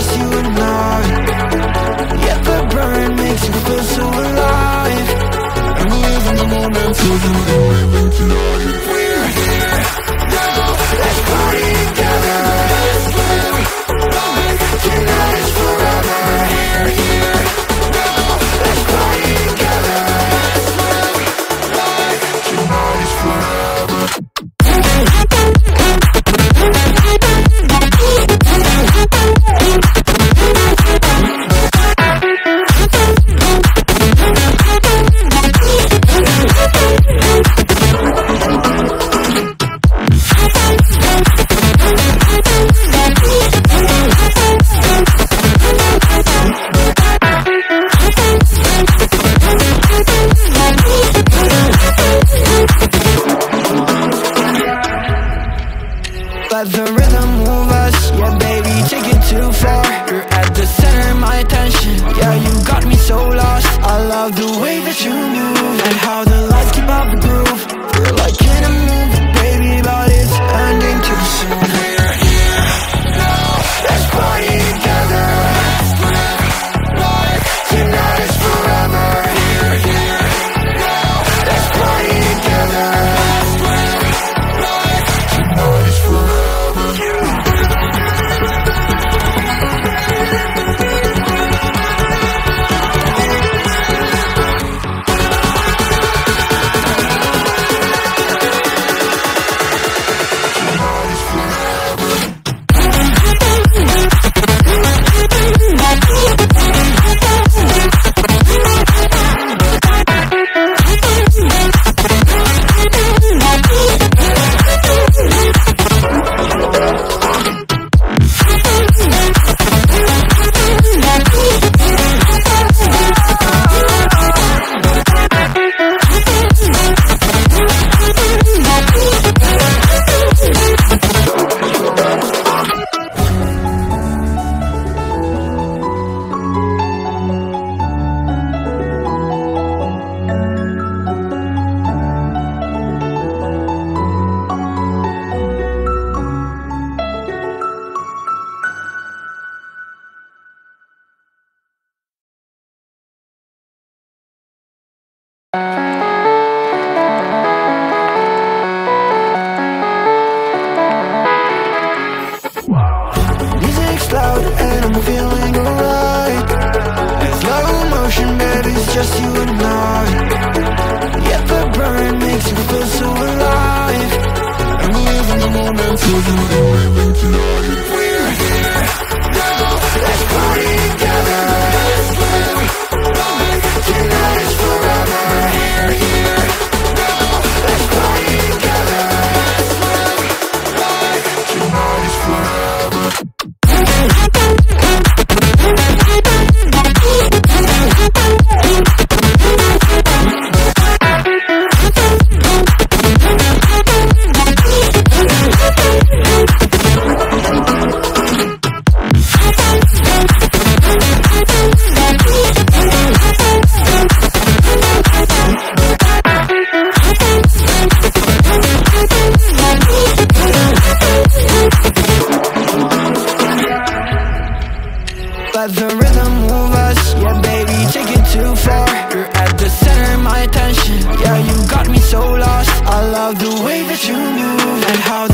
just you and I. Yet the burn makes you feel so alive. And live in the moment till you leave tonight We're here. Now, let's party together Feeling alright. Slow motion, baby, it's just you and I. Yet the burn makes you feel so alive. And live in the moment till you leave tonight We're here Let the rhythm move us, yeah baby, take it too far. You're at the center of my attention, yeah you got me so lost. I love the way that you move, and how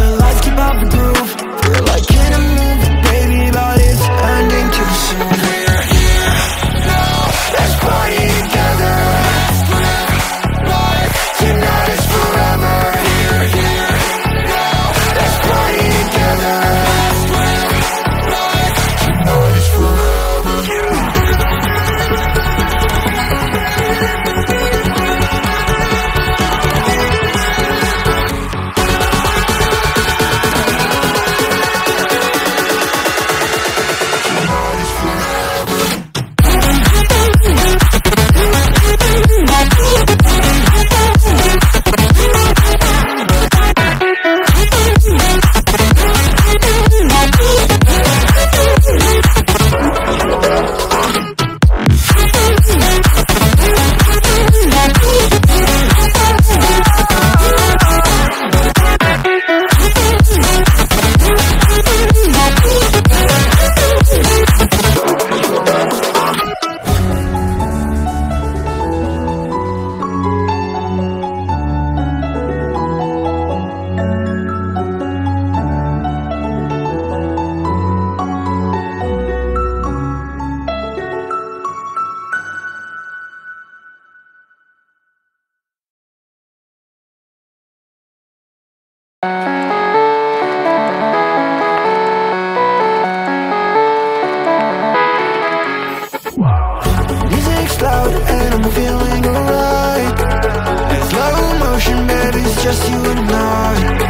just you and I.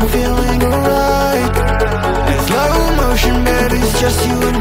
I'm feeling alright. Slow motion, baby, it's just you and